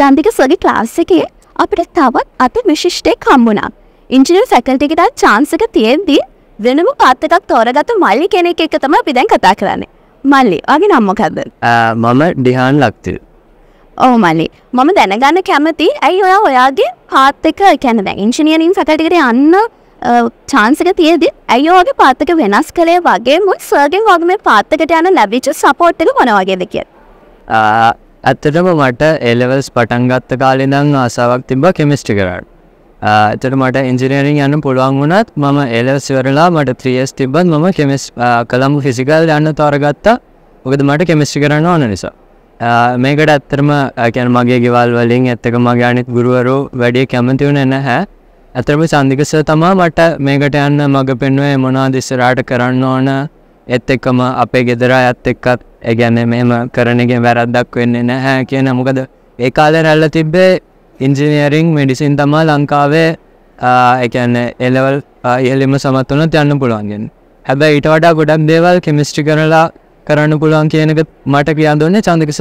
Chandika සගේ class එකේ අපිට තවත් අති විශිෂ්ටයක් හම්බුණා. ඉංජිනර් ෆැකල්ටිකට චාන්සක තියෙද්දී වෙනම පාත් එකක් තෝරගත්ත මල්ලි කෙනෙක් එක තමයි අපි දැන් කතා කරන්නේ. මල්ලි, වගේ නම මොකද්ද? මම ඩිහාන් ලක්තිල් ඔව් මල්ලි. මම දැනගන්න කැමති ඇයි ඔයා ඔයාගේ පාත් එක කියන්නේ දැන් ඉංජිනේරින් ෆැකල්ටි එකට යන්න chance එක තියෙද්දි ඇයි ඔයාගේ පාත් එක වෙනස් කළේ වගේ මුත් සර්ගෙන් වගේ මේ පාත් එකට යන ලැබිච්ච සපෝට් එක මොන වගේද කියලා. ඇත්තටම මට එලවල්ස් පටන්ගත්ත කාලෙදං ආසාවක් තිබ කෙමිස්ටි කරන්න. එතට මට ඉන්ජිනීරින් යන්න පුළුවන් වුණත් මම එලස් වරලා මට ත්‍රියස් තිබත් මම කෙමිස් කළම් ෆිසිකල් යන්න තොරගත්තා ඔකද මට කෙමිස්ටි කරන්න ඕන නිසා. මේකට ඇත්තරම ඇකැන මගේ ගෙවල් වලින් ඇත්තක මගේ අනිත් ගුරුවරු වැඩිය කැමති වුණ එන්න හැ ඇතරම සන්දිකස තමා මට මේකට යන්න මඟ පෙන්වේ මොනා දිස්සරාට කරන්න ඕන? එත් එක්කම අපේ ගෙදර ඇත් එක්කත් ඒගැන මෙම කරනගෙන් වැරද්දක් වෙන්නේ නැහැ කියන මොකද? ඒ කාලෙ රැල්ල තිබ්බේ ඉන්ජිනියරිං මෙඩිසින් තමා ලංකාවේ එකන්න එලවල් ඉහලිම සමත් වනත් යන්න පුළුවන්ගෙන් හැබැ ඊට වඩා ගොඩක් දේවල් කෙමිස්ට්‍රි කරලා කරන්න පුළුවන් කියනක මට කියන්න දුන්නේ චන්දක